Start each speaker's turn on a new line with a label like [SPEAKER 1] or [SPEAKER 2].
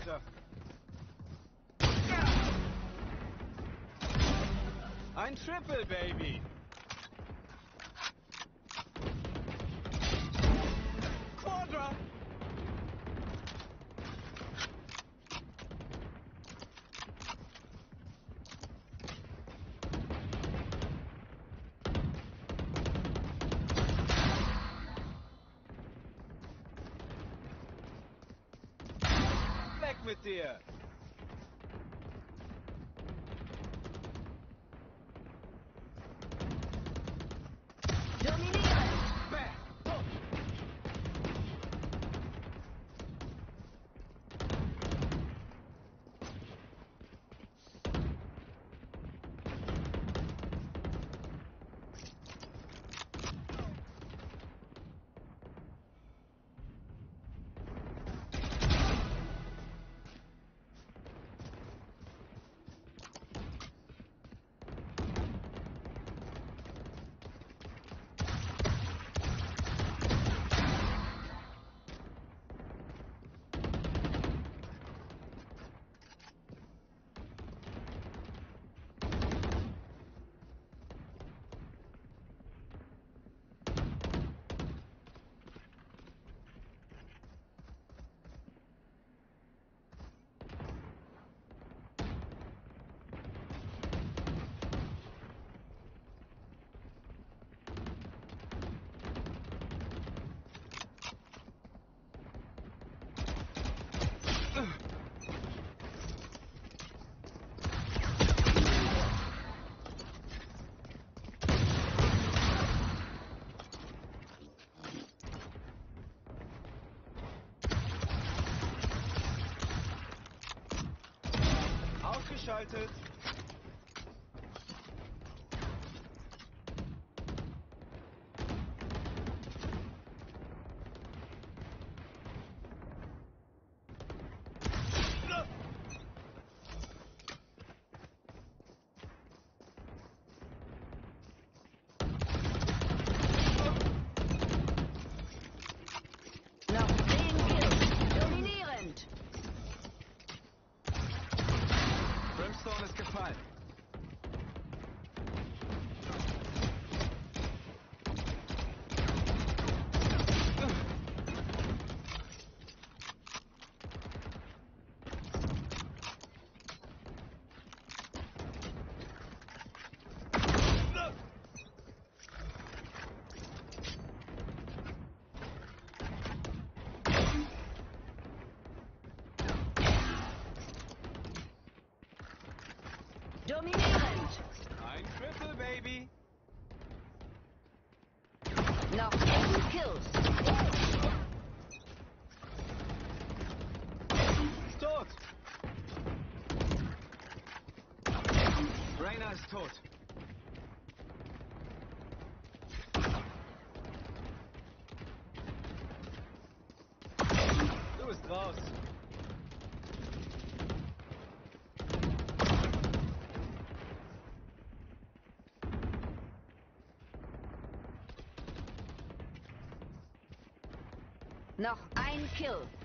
[SPEAKER 1] weiter. Ein Triple, Baby. PT. Ausgeschaltet.
[SPEAKER 2] Dominierend!
[SPEAKER 1] Ein Triple, Baby.
[SPEAKER 2] Noch 10 Kills!
[SPEAKER 1] Tot. Rainer ist tot. Du bist raus.
[SPEAKER 2] Noch ein Kill!